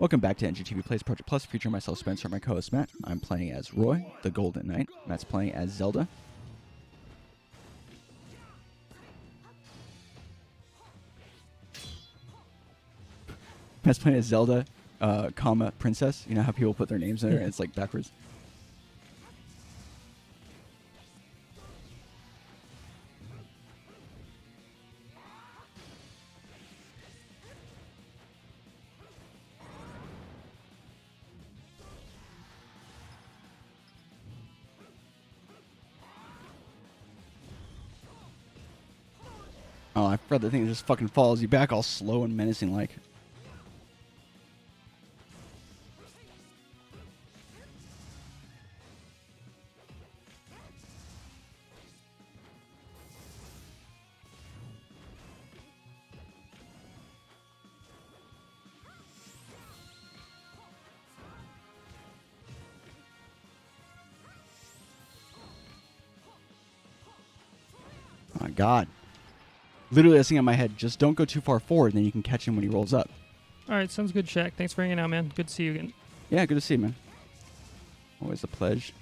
Welcome back to NGTV Plays Project Plus, featuring myself, Spencer, and my co-host Matt. I'm playing as Roy, the Golden Knight. Matt's playing as Zelda. Matt's playing as Zelda, uh, comma Princess. You know how people put their names in there and it's like backwards. Forgot the thing that just fucking follows you back all slow and menacing like. My god. Literally, that's thing in my head. Just don't go too far forward, and then you can catch him when he rolls up. All right, sounds good, Shaq. Thanks for hanging out, man. Good to see you again. Yeah, good to see you, man. Always a pledge.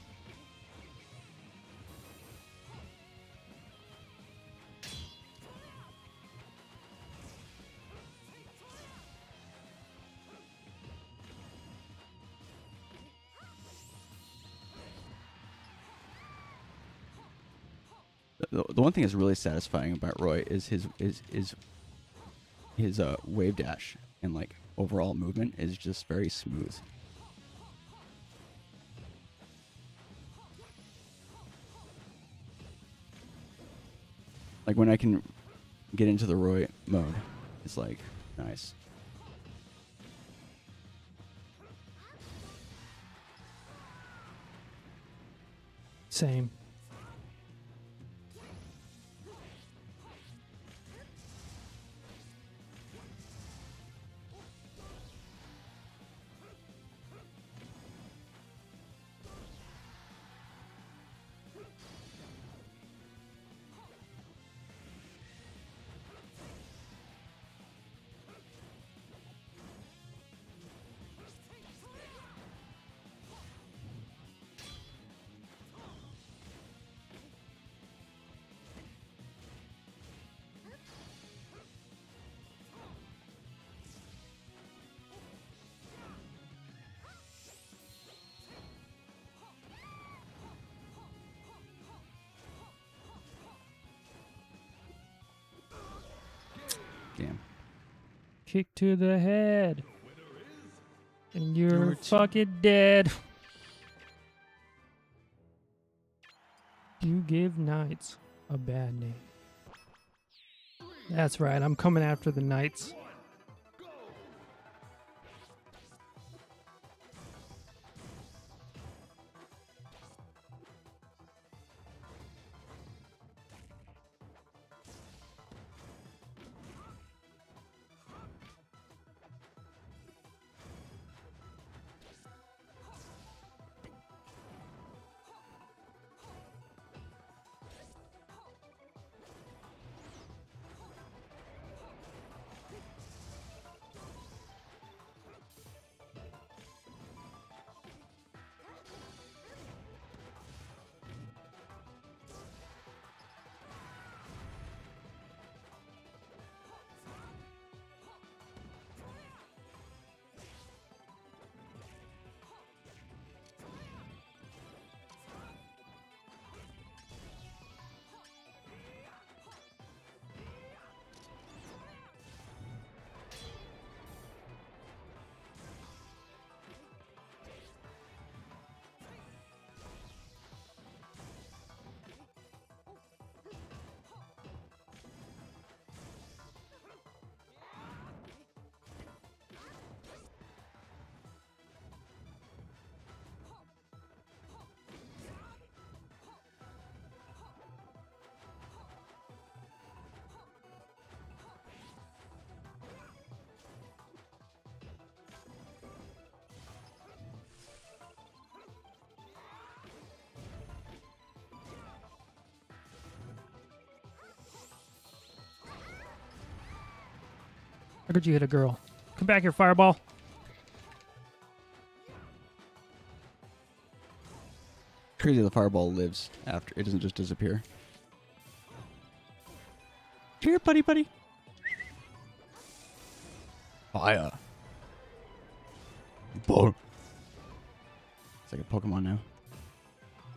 The, one thing that's really satisfying about Roy is his is is his uh, wave dash and like overall movement is just very smooth. Like when I can get into the Roy mode, it's like nice. Same. Kick to the head. And you're t- fucking dead. You give knights a bad name. That's right, I'm coming after the knights. Could you hit a girl? Come back here, fireball. Crazy the fireball lives after it doesn't just disappear. Here, buddy, buddy. Fire. Boom. It's like a Pokemon now.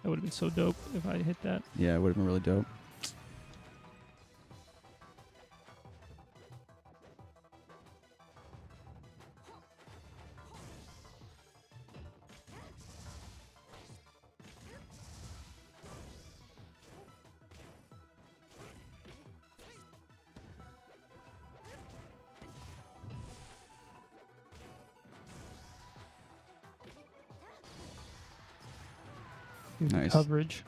That would have been so dope if I hit that. Yeah, it would have been really dope. Nice. Coverage.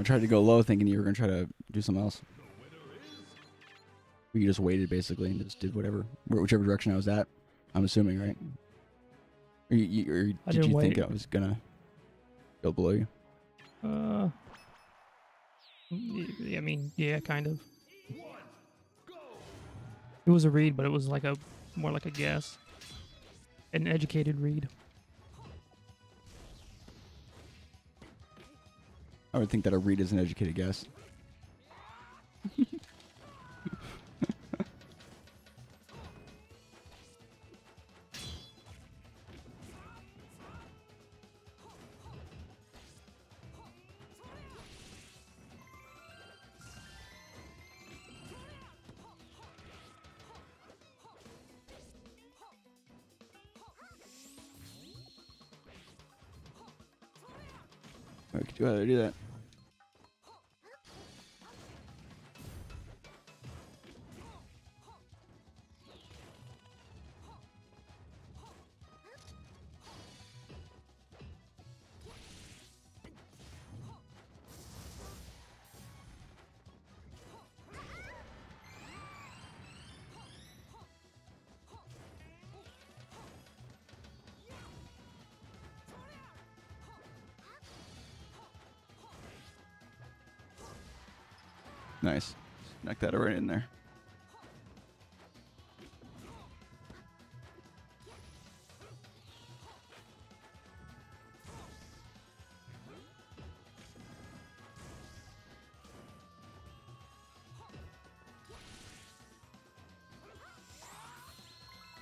I tried to go low thinking you were going to try to do something else. You just waited basically and just did whatever, whichever direction I was at. I'm assuming, right? Or, you, you, or did you think. I was going to go below you? Uh. I mean, yeah, kind of. It was a read, but it was like a more like a guess. An educated read. I would think that a read is an educated guess. I could do to do that. Nice. Knock that right in there.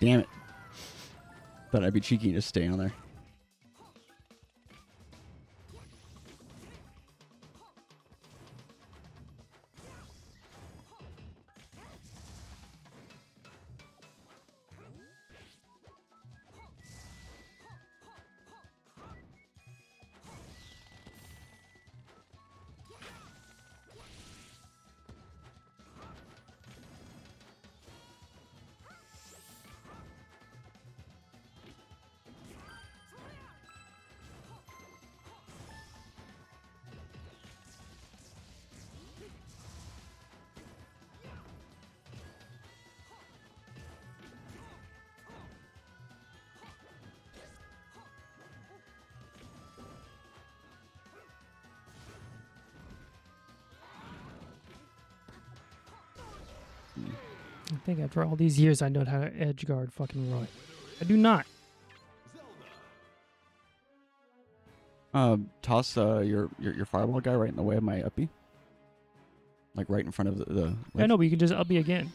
Damn it. Thought I'd be cheeky just stay on there. Think after all these years, I know how to edge guard fucking Roy. I do not. Uh, toss uh, your, your your fireball guy right in the way of my uppy. Like right in front of the. the I know, but you can just up me again.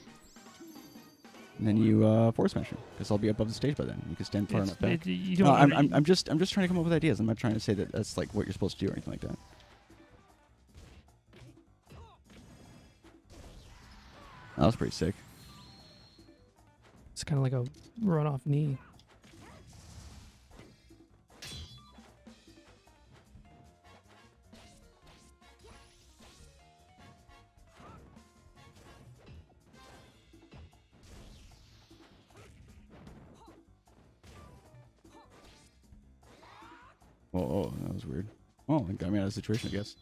And then you uh, force smash him because I'll be above the stage by then. You can stand far It's- enough back. it- you don't I'm, wanna- I'm, I'm just I'm just trying to come up with ideas. I'm not trying to say that that's like what you're supposed to do or anything like that. That was pretty sick. It's kind of like a run off knee. Oh, oh that was weird. Oh, it got me out of the situation, I guess.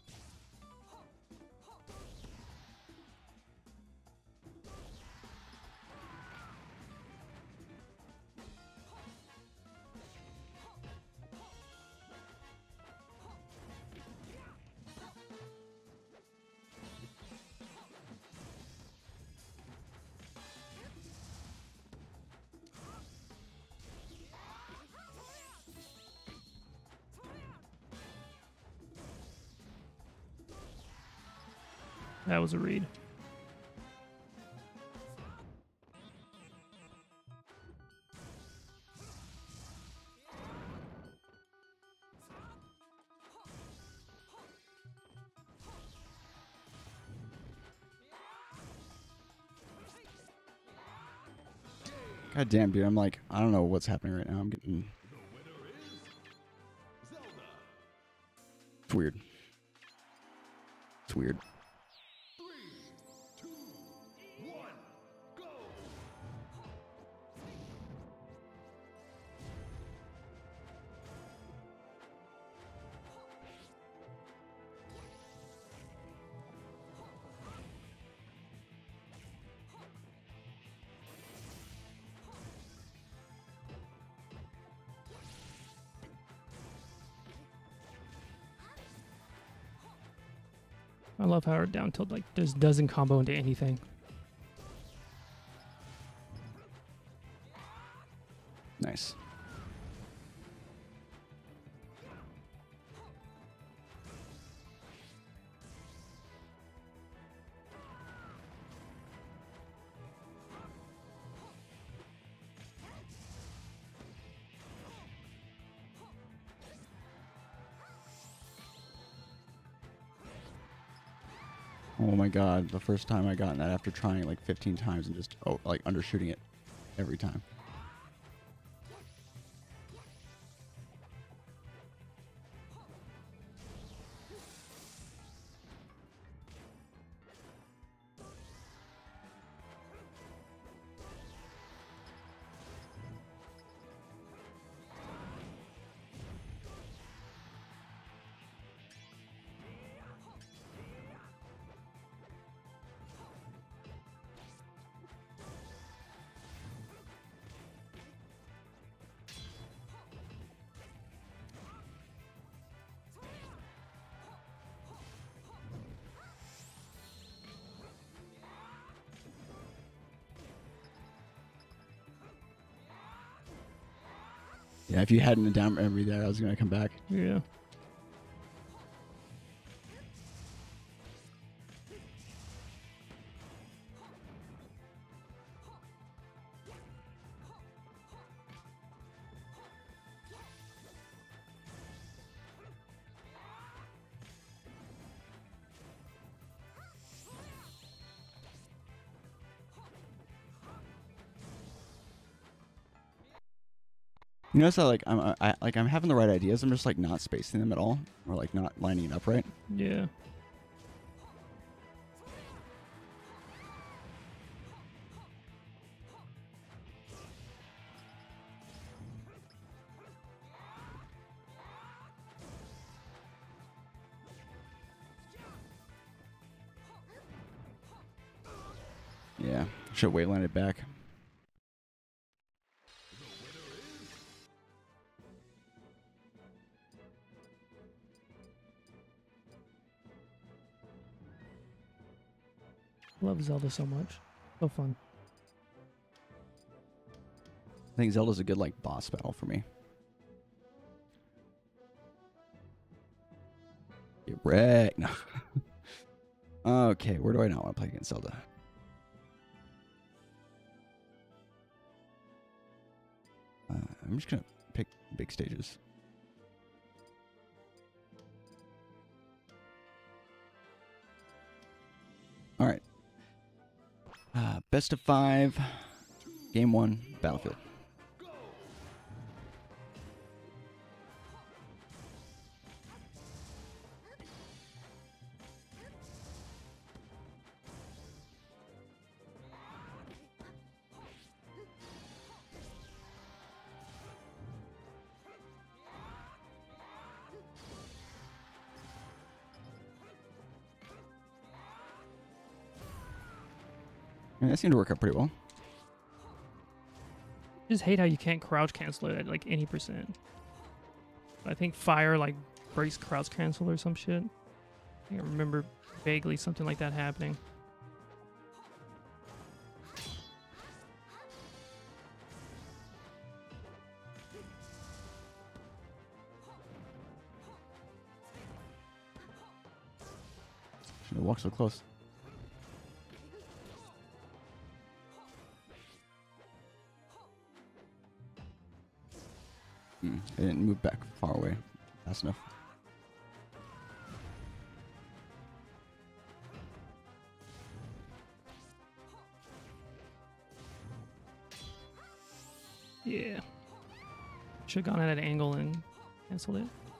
Was a read. God damn, dude. I'm like, I don't know what's happening right now. I'm getting. It's weird. It's weird. Her down tilt like just doesn't combo into anything. Oh my god, the first time I got that after trying like 15 times and just oh like undershooting it every time. If you hadn't down every there, I was gonna come back. Yeah. Notice how like I'm I, I- like I'm having the right ideas. I'm just like not spacing them at all, or like not lining it up right. Yeah. Yeah, should wayline it back. Love Zelda so much. So fun. I think Zelda's a good like boss battle for me. Get wrecked. Okay, where do I not want to play against Zelda? Uh, I'm just gonna pick big stages. Uh, best of five. Game one. Battlefield. Seemed to work out pretty well. just hate how you can't crouch cancel it at like any percent. I think fire like breaks crouch cancel or some shit. I think I remember vaguely something like that happening. Walked so close. I didn't move back far away. That's enough. Yeah. Should have gone at an angle and canceled it.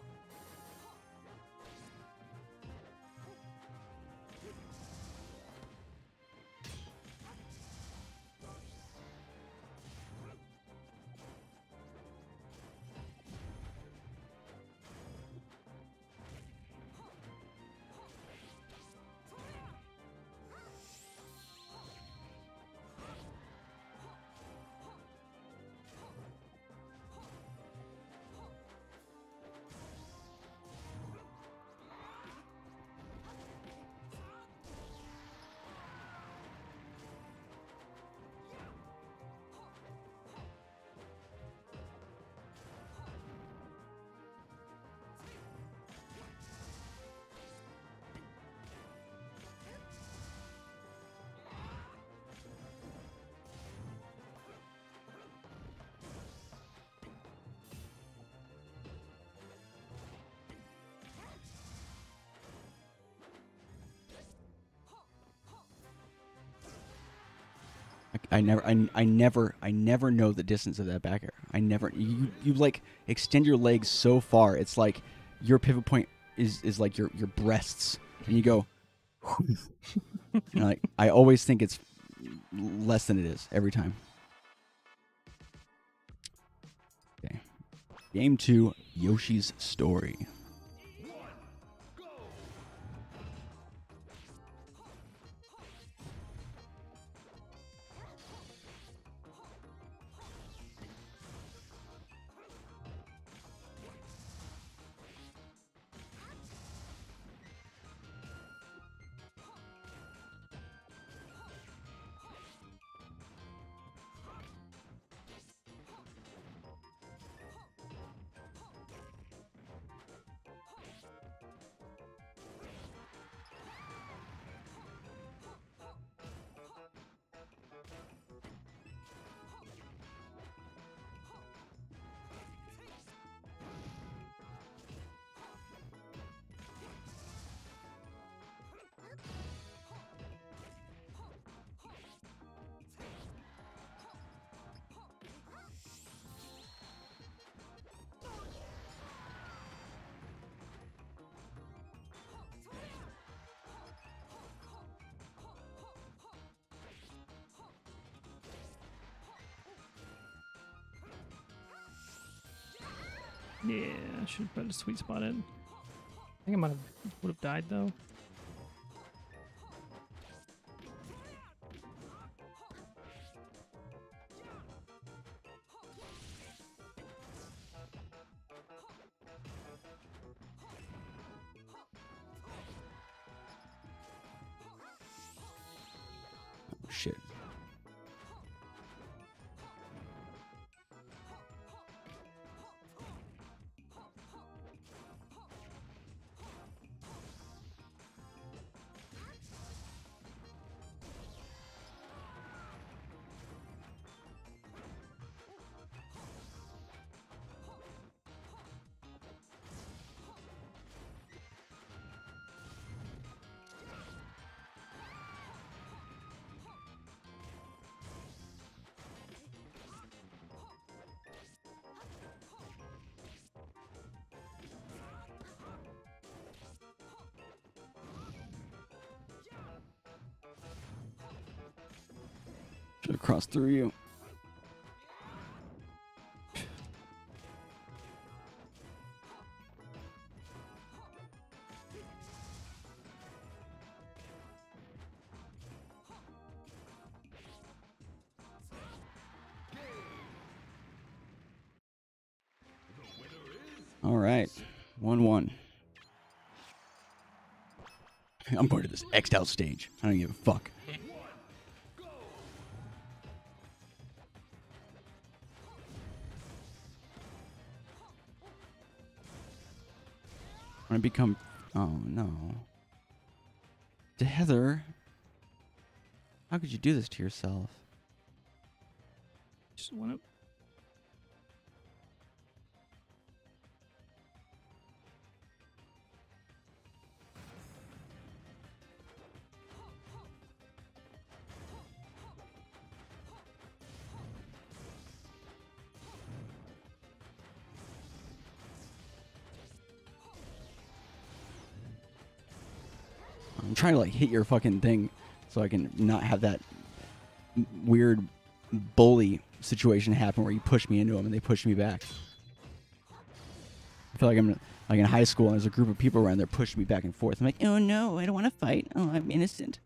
I, never, I, I never, I never know the distance of that back air. I never, you, you like extend your legs so far. It's like your pivot point is is like your your breasts, and you go. and like I always think it's less than it is every time. Okay, game two, Yoshi's story. Yeah, I should have put a sweet spot in. I think I might have would have died though. Should have crossed through you. All right, one one. I'm part of this x out stage. I don't give a fuck. Gonna become. Oh no. To Heather. How could you do this to yourself? Just want to. Trying to like hit your fucking thing so I can not have that weird bully situation happen where you push me into them and they push me back. I feel like I'm like in high school and there's a group of people around there pushing me back and forth. I'm like, oh no, I don't want to fight. Oh, I'm innocent.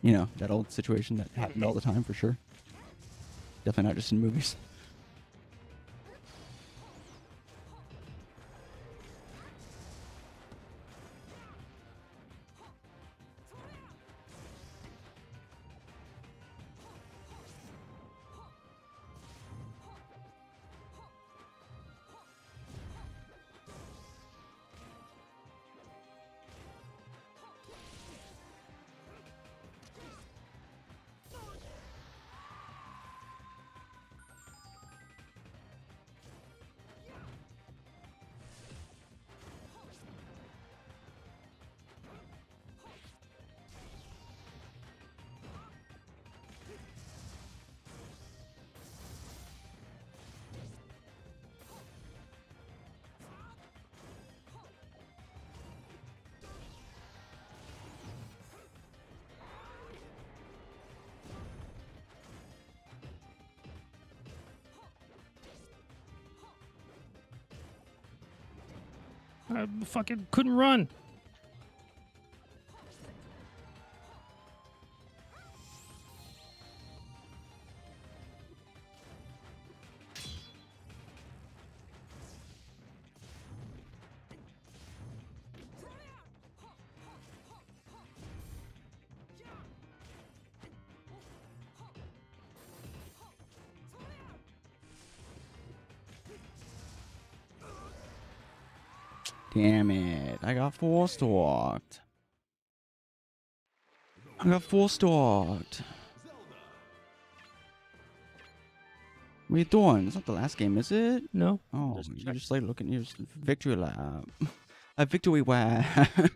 You know, that old situation that happened all the time for sure. Definitely not just in movies. I fucking couldn't run. Damn it. I got force stalked. I got force stalked. What are you doing? It's not the last game, is it? No. Oh, Just you're just like looking at your victory lap. A victory lap. I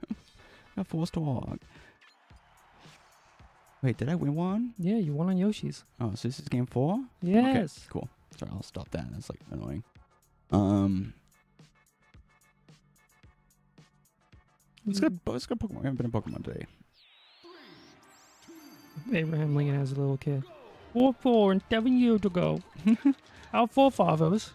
got force stalked. Wait, did I win one? Yeah, you won on Yoshi's. Oh, so this is game four? Yes. Cool. Sorry, I'll stop that. That's like annoying. Um, let's go. Hmm. Let's go. Pokemon. We haven't been in Pokemon today. Abraham Lincoln as a little kid. Four, four, and seven years ago. Our forefathers.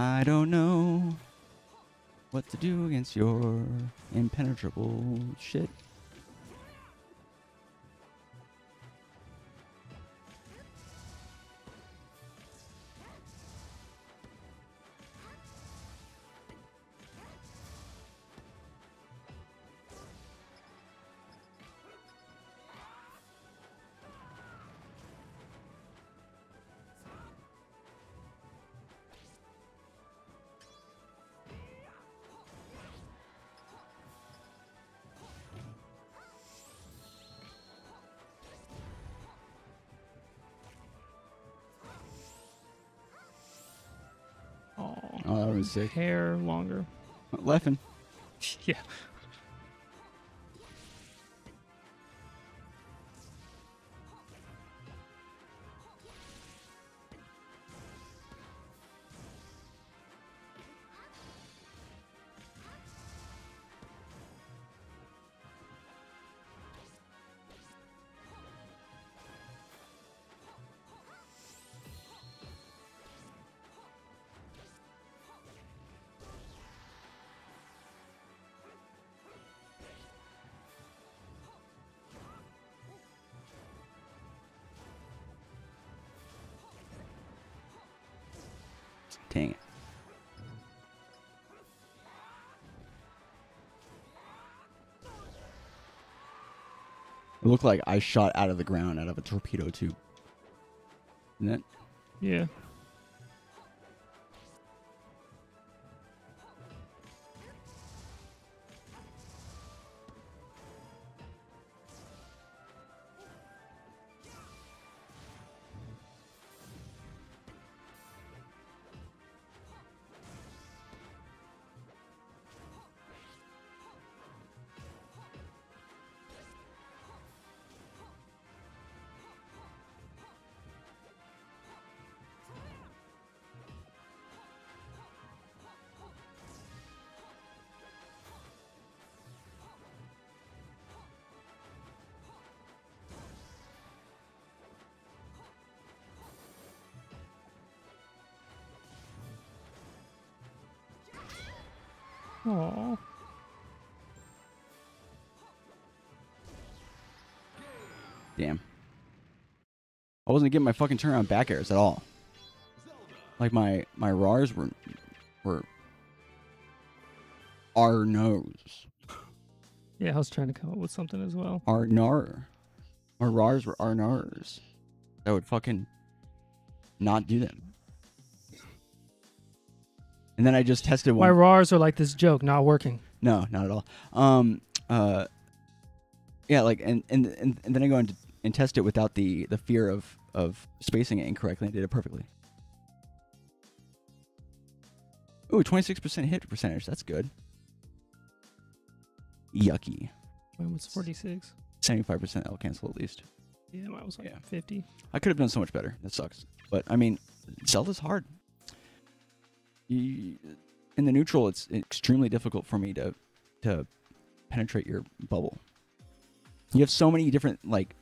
I don't know what to do against your impenetrable shit. Was sick. hair longer. Leffen. yeah. Dang it. It looked like I shot out of the ground out of a torpedo tube. Isn't it? Yeah. Damn. I wasn't getting my fucking turnaround back airs at all. Like my my RARs were were our nose. Yeah, I was trying to come up with something as well. Our nar. My RARs were our nars. That would fucking not do them. And then I just tested Why one. RARs are like this joke, not working. No, not at all. Um, uh, yeah, like, and and and, and then I go and, and test it without the the fear of of spacing it incorrectly. I did it perfectly. Ooh, twenty six percent hit percentage. That's good. Yucky. Mine was 46. Seventy five percent L cancel at least. Yeah, mine was like Yeah. 50. I could have done so much better. That sucks. But I mean, Zelda's hard. You, in the neutral, it's extremely difficult for me to to penetrate your bubble. You have so many different like.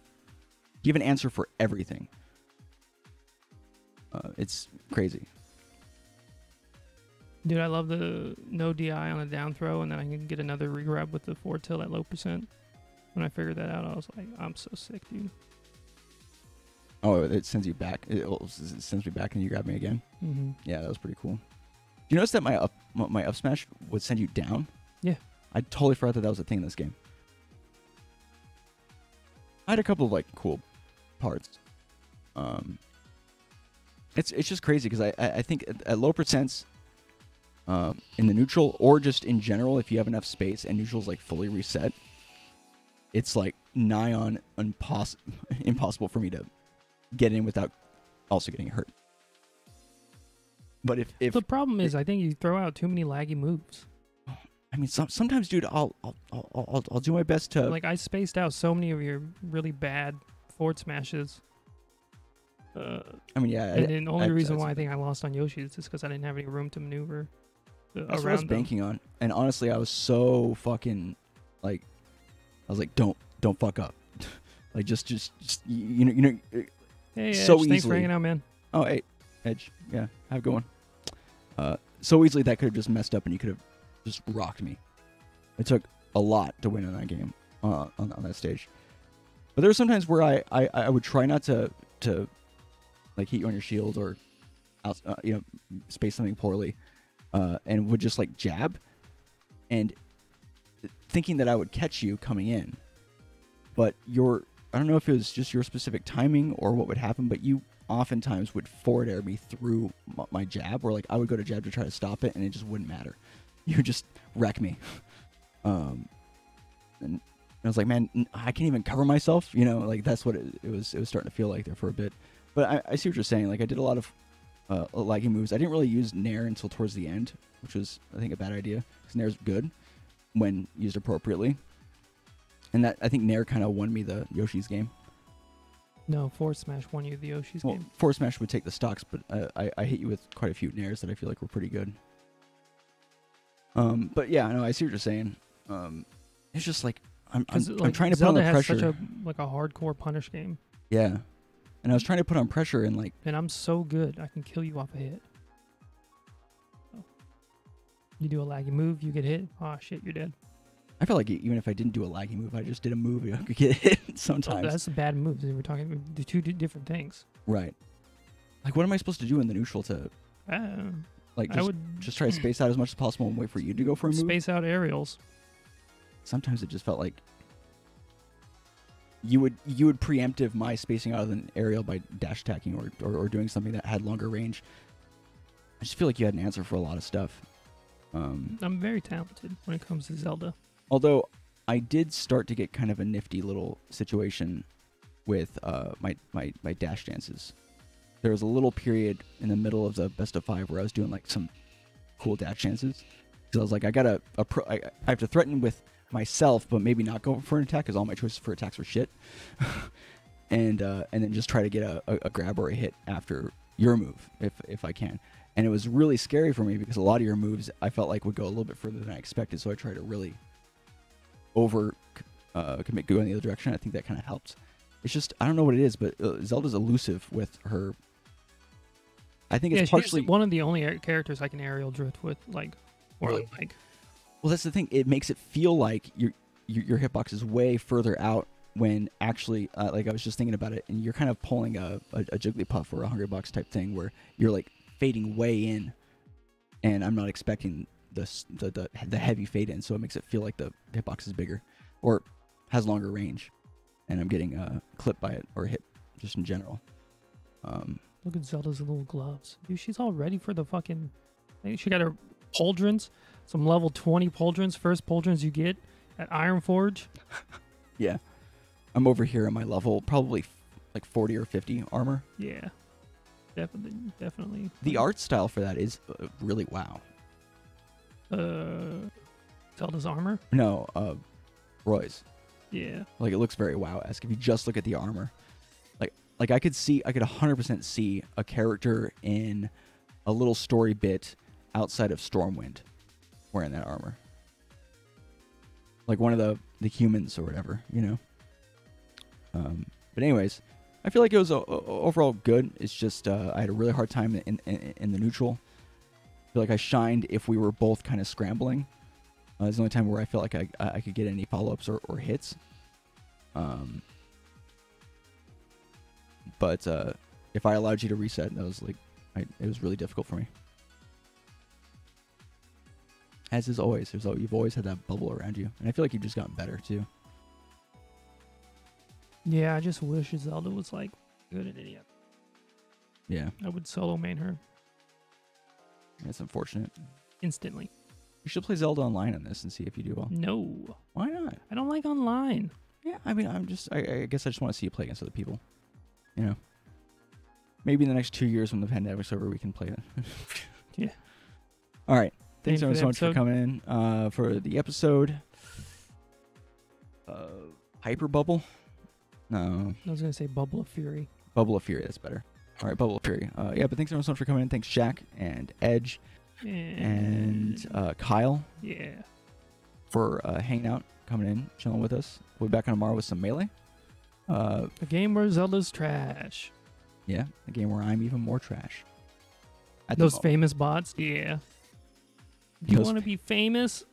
You have an answer for everything. Uh, it's crazy. Dude, I love the no DI on a down throw, and then I can get another regrab with the four tilt at low percent. When I figured that out, I was like, I'm so sick, dude. Oh, it sends you back. It it sends me back, and you grab me again. Mm-hmm. Yeah, that was pretty cool. Do you notice that my up my up smash would send you down? Yeah. I totally forgot that that was a thing in this game. I had a couple of like cool parts. Um, it's it's just crazy because I, I think at, at low percents, um, in the neutral or just in general, if you have enough space and neutral's like fully reset, it's like nigh on impos- impossible for me to get in without also getting hurt. But if if the problem is, I think you throw out too many laggy moves. I mean, some, sometimes, dude, I'll I'll, I'll I'll I'll do my best to. like I spaced out so many of your really bad forward smashes. Uh, I mean, yeah. I- and then the only I- reason that's- why I think I lost on Yoshi is just because I didn't have any room to maneuver uh, That's what I was them. banking on, and honestly, I was so fucking like, I was like, don't don't fuck up, like just just just you know you know. uh, Hey, so thanks for easily. hanging out, man. Oh, hey, Edge, yeah, have a good one. Uh, so easily that could have just messed up, and you could have just rocked me. It took a lot to win in that game, uh, on, on that stage. But there were sometimes where I, I, I would try not to to like hit you on your shield or out, uh, you know space something poorly, uh, and would just like jab, and thinking that I would catch you coming in, but your I don't know if it was just your specific timing or what would happen, but you oftentimes would forward air me through my jab, or like I would go to jab to try to stop it, and it just wouldn't matter. You just wreck me. Um, and I was like, man, I can't even cover myself. You know, like that's what it, it was. It was starting to feel like there for a bit. But I, I see what you're saying. Like I did a lot of uh, lagging moves. I didn't really use Nair until towards the end, which was I think a bad idea because Nair's good when used appropriately. And that I think Nair kind of won me the Yoshi's game. No, forward smash won you the Yoshi's Well, game. Force Smash would take the stocks, but uh, I I hit you with quite a few Nairs that I feel like were pretty good. Um, but yeah, no, I see what you're saying. Um, it's just like I'm I'm, 'Cause, I'm trying to Zelda put on the has pressure. such a like a hardcore punish game, yeah, and I was trying to put on pressure and like and I'm so good I can kill you off a hit. You do a laggy move, you get hit. Oh shit, you're dead. I felt like even if I didn't do a laggy move, I just did a move, I could get hit Oh, sometimes. that's a bad move. We're talking the two different things. right. Like, what am I supposed to do in the neutral to Uh, Like I just would just try to space out as much as possible and wait for you to go for a move. space out aerials. Sometimes it just felt like you would you would preemptive my spacing out of an aerial by dash attacking or, or or doing something that had longer range. I just feel like you had an answer for a lot of stuff. Um, I'm very talented when it comes to Zelda. Although I did start to get kind of a nifty little situation with uh, my, my my dash dances. There was a little period in the middle of the best of five where I was doing like some cool dash dances. So I was like, I gotta, appro- I, I have to threaten with myself, but maybe not go for an attack because all my choices for attacks were shit. and uh, and then just try to get a, a, a grab or a hit after your move if if I can. And it was really scary for me because a lot of your moves I felt like would go a little bit further than I expected. So I tried to really over uh, commit go in the other direction. I think that kind of helps. It's just I don't know what it is, but uh, Zelda's elusive with her. I think it's yeah, she's partially one of the only characters I can aerial drift with, like, or Really? like, Well, that's the thing. It makes it feel like your your, your hitbox is way further out when actually, uh, like I was just thinking about it, and you're kind of pulling a, a, a Jigglypuff or a hundred bucks type thing where you're like fading way in, and I'm not expecting the the the, the heavy fade in, so it makes it feel like the hitbox is bigger or has longer range, and I'm getting uh, clipped by it or hit just in general. Um, look at Zelda's little gloves. Dude, she's all ready for the fucking. She got her pauldrons, some level 20 pauldrons, first pauldrons you get at Ironforge. yeah, I'm over here in my level, probably f- like 40 or 50 armor. Yeah, definitely, definitely. The art style for that is uh, really wow. Uh, Zelda's armor. No, uh, Roy's. Yeah, Like it looks very wow esque. If you just look at the armor, like like I could see, I could 100% see a character in a little story bit outside of Stormwind wearing that armor. Like one of the the humans or whatever, you know. Um, but anyways, I feel like it was uh, overall good. It's just uh, I had a really hard time in, in in the neutral. I feel like I shined if we were both kind of scrambling. Uh, it's the only time where I felt like I, I could get any follow ups or, or hits. Um, but uh, if I allowed you to reset, that was like, I, it was really difficult for me. As is always, there's you've always had that bubble around you, and I feel like you've just gotten better too. yeah. I just wish Zelda was like good at it. Yeah, I would solo main her it's unfortunate. instantly. You should play Zelda online on this and see if you do well. No, Why not? I don't like online. Yeah, I mean, I'm just, I, I guess I just want to see you play against other people. You know, maybe in the next two years when the pandemic's over, we can play it. Yeah. All right. Thanks everyone so much for coming in uh, for the episode. Uh, Hyper Bubble? No, I was gonna say Bubble of Fury. Bubble of Fury. That's better. All right, Bubble of Fury. Uh, yeah, but thanks everyone so much for coming in. Thanks Shaq and Edge and uh, Kyle yeah, for uh, hanging out, coming in, chilling with us. We'll be back on tomorrow with some melee. Uh, a game where Zelda's trash. yeah, a game where I'm even more trash. At Those mo- famous bots. Yeah. Do you want to be famous?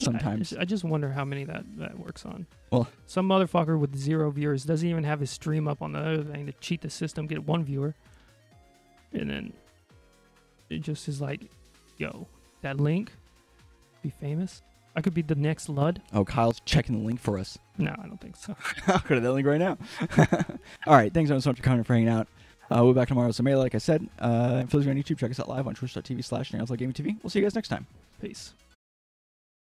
Sometimes. I, I just wonder how many that that works on. Well- some motherfucker with zero viewers doesn't even have his stream up on the other thing to cheat the system, get one viewer, and then it just is like, yo, that link, be famous. I could be the next Lud. Oh, Kyle's checking the link for us. No, I don't think so. I'll go to that link right now. All right. Thanks so much for coming and for hanging out. Uh, we'll be back tomorrow some melee, like I said. Uh, for those on YouTube, check us out live on twitch.tv slash TV. We'll see you guys next time. Peace.